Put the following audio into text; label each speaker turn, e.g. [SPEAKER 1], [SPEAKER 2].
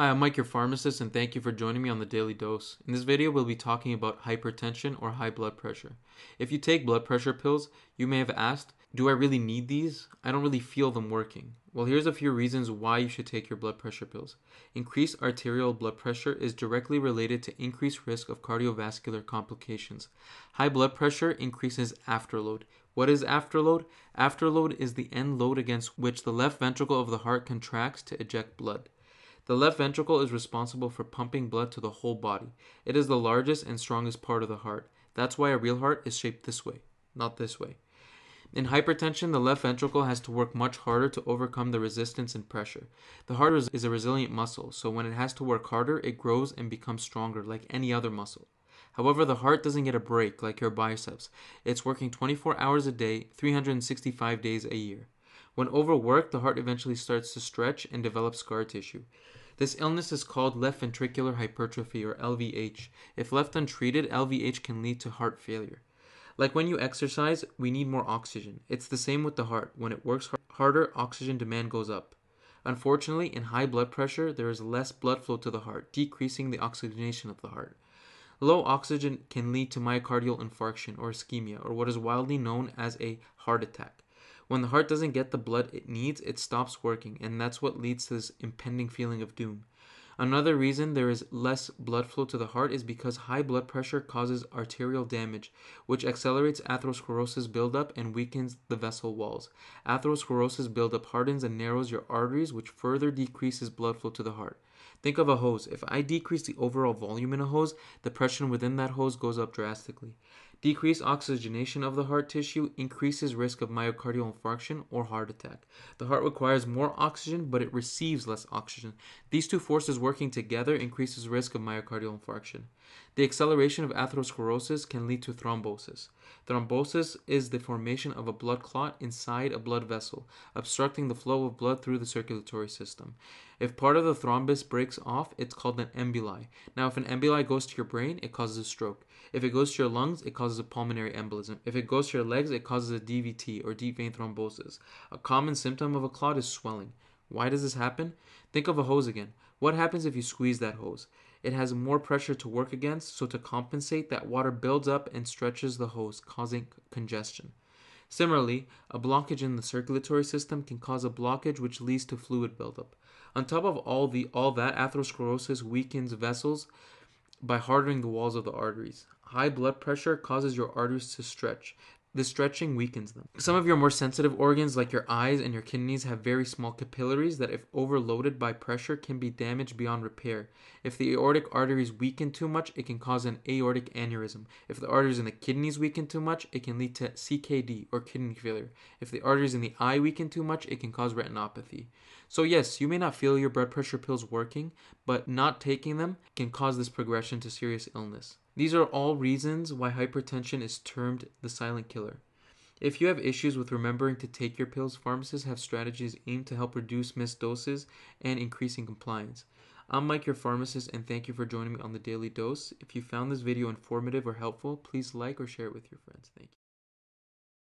[SPEAKER 1] Hi, I'm Mike, your pharmacist, and thank you for joining me on the Daily Dose. In this video, we'll be talking about hypertension or high blood pressure. If you take blood pressure pills, you may have asked, Do I really need these? I don't really feel them working. Well, here's a few reasons why you should take your blood pressure pills. Increased arterial blood pressure is directly related to increased risk of cardiovascular complications. High blood pressure increases afterload. What is afterload? Afterload is the end load against which the left ventricle of the heart contracts to eject blood. The left ventricle is responsible for pumping blood to the whole body. It is the largest and strongest part of the heart. That's why a real heart is shaped this way, not this way. In hypertension, the left ventricle has to work much harder to overcome the resistance and pressure. The heart is a resilient muscle, so when it has to work harder, it grows and becomes stronger like any other muscle. However, the heart doesn't get a break like your biceps. It's working 24 hours a day, 365 days a year. When overworked, the heart eventually starts to stretch and develop scar tissue. This illness is called left ventricular hypertrophy or LVH. If left untreated, LVH can lead to heart failure. Like when you exercise, we need more oxygen. It's the same with the heart. When it works harder, oxygen demand goes up. Unfortunately, in high blood pressure, there is less blood flow to the heart, decreasing the oxygenation of the heart. Low oxygen can lead to myocardial infarction or ischemia, or what is widely known as a heart attack. When the heart doesn't get the blood it needs, it stops working, and that's what leads to this impending feeling of doom. Another reason there is less blood flow to the heart is because high blood pressure causes arterial damage, which accelerates atherosclerosis buildup and weakens the vessel walls. Atherosclerosis buildup hardens and narrows your arteries, which further decreases blood flow to the heart. Think of a hose. If I decrease the overall volume in a hose, the pressure within that hose goes up drastically. Decreased oxygenation of the heart tissue increases risk of myocardial infarction or heart attack. The heart requires more oxygen, but it receives less oxygen. These two forces working together increases risk of myocardial infarction. The acceleration of atherosclerosis can lead to thrombosis. Thrombosis is the formation of a blood clot inside a blood vessel, obstructing the flow of blood through the circulatory system. If part of the thrombus breaks off, it's called an emboli. Now, if an emboli goes to your brain, it causes a stroke. If it goes to your lungs, it causes a pulmonary embolism. If it goes to your legs, it causes a DVT or deep vein thrombosis. A common symptom of a clot is swelling. Why does this happen? Think of a hose again. What happens if you squeeze that hose? It has more pressure to work against, so to compensate, that water builds up and stretches the hose, causing congestion. Similarly, a blockage in the circulatory system can cause a blockage which leads to fluid buildup. On top of all the all that atherosclerosis weakens vessels by hardening the walls of the arteries. High blood pressure causes your arteries to stretch. The stretching weakens them. Some of your more sensitive organs, like your eyes and your kidneys, have very small capillaries that, if overloaded by pressure, can be damaged beyond repair. If the aortic arteries weaken too much, it can cause an aortic aneurysm. If the arteries in the kidneys weaken too much, it can lead to CKD or kidney failure. If the arteries in the eye weaken too much, it can cause retinopathy. So, yes, you may not feel your blood pressure pills working, but not taking them can cause this progression to serious illness. These are all reasons why hypertension is termed the silent killer. If you have issues with remembering to take your pills, pharmacists have strategies aimed to help reduce missed doses and increasing compliance. I'm Mike, your pharmacist, and thank you for joining me on the Daily Dose. If you found this video informative or helpful, please like or share it with your friends. Thank you.